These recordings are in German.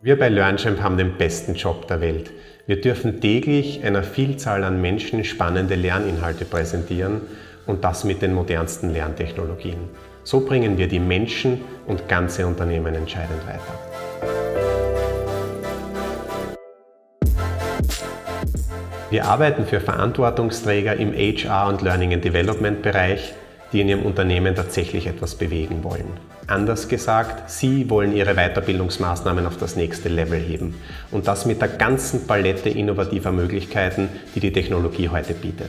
Wir bei LearnChamp haben den besten Job der Welt. Wir dürfen täglich einer Vielzahl an Menschen spannende Lerninhalte präsentieren und das mit den modernsten Lerntechnologien. So bringen wir die Menschen und ganze Unternehmen entscheidend weiter. Wir arbeiten für Verantwortungsträger im HR und Learning and Development Bereich, die in ihrem Unternehmen tatsächlich etwas bewegen wollen. Anders gesagt, Sie wollen Ihre Weiterbildungsmaßnahmen auf das nächste Level heben und das mit der ganzen Palette innovativer Möglichkeiten, die die Technologie heute bietet.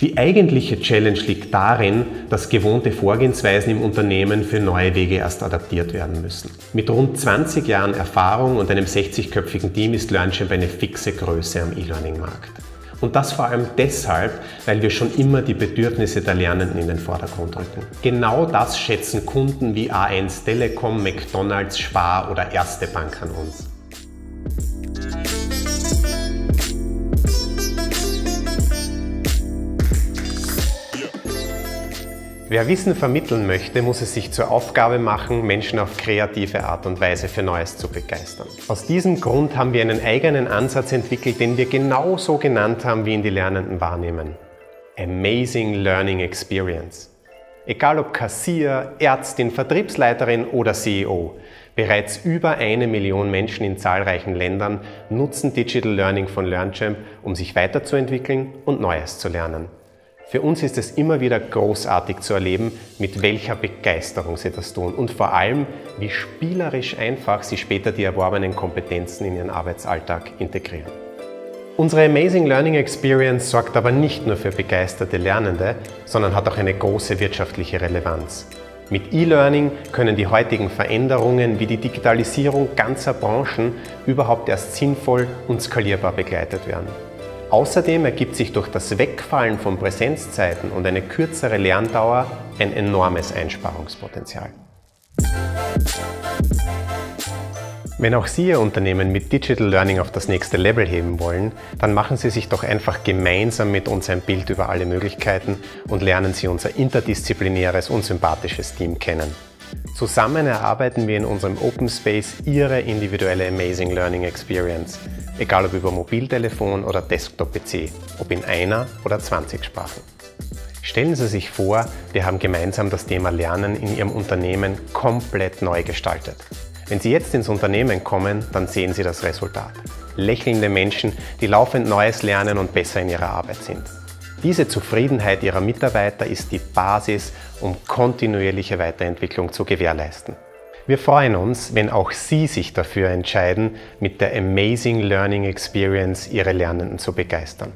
Die eigentliche Challenge liegt darin, dass gewohnte Vorgehensweisen im Unternehmen für neue Wege erst adaptiert werden müssen. Mit rund 20 Jahren Erfahrung und einem 60-köpfigen Team ist LearnChamp eine fixe Größe am E-Learning-Markt. Und das vor allem deshalb, weil wir schon immer die Bedürfnisse der Lernenden in den Vordergrund rücken. Genau das schätzen Kunden wie A1 Telekom, McDonald's, Spar oder Erste Bank an uns. Wer Wissen vermitteln möchte, muss es sich zur Aufgabe machen, Menschen auf kreative Art und Weise für Neues zu begeistern. Aus diesem Grund haben wir einen eigenen Ansatz entwickelt, den wir genau so genannt haben, wie ihn die Lernenden wahrnehmen. Amazing Learning Experience. Egal ob Kassier, Ärztin, Vertriebsleiterin oder CEO, bereits über eine Million Menschen in zahlreichen Ländern nutzen Digital Learning von LearnChamp, um sich weiterzuentwickeln und Neues zu lernen. Für uns ist es immer wieder großartig zu erleben, mit welcher Begeisterung sie das tun und vor allem, wie spielerisch einfach sie später die erworbenen Kompetenzen in ihren Arbeitsalltag integrieren. Unsere Amazing Learning Experience sorgt aber nicht nur für begeisterte Lernende, sondern hat auch eine große wirtschaftliche Relevanz. Mit E-Learning können die heutigen Veränderungen wie die Digitalisierung ganzer Branchen überhaupt erst sinnvoll und skalierbar begleitet werden. Außerdem ergibt sich durch das Wegfallen von Präsenzzeiten und eine kürzere Lerndauer ein enormes Einsparungspotenzial. Wenn auch Sie Ihr Unternehmen mit Digital Learning auf das nächste Level heben wollen, dann machen Sie sich doch einfach gemeinsam mit uns ein Bild über alle Möglichkeiten und lernen Sie unser interdisziplinäres und sympathisches Team kennen. Zusammen erarbeiten wir in unserem Open Space Ihre individuelle Amazing Learning Experience, egal ob über Mobiltelefon oder Desktop-PC, ob in einer oder 20 Sprachen. Stellen Sie sich vor, wir haben gemeinsam das Thema Lernen in Ihrem Unternehmen komplett neu gestaltet. Wenn Sie jetzt ins Unternehmen kommen, dann sehen Sie das Resultat. Lächelnde Menschen, die laufend Neues lernen und besser in ihrer Arbeit sind. Diese Zufriedenheit ihrer Mitarbeiter ist die Basis, um kontinuierliche Weiterentwicklung zu gewährleisten. Wir freuen uns, wenn auch Sie sich dafür entscheiden, mit der Amazing Learning Experience Ihre Lernenden zu begeistern.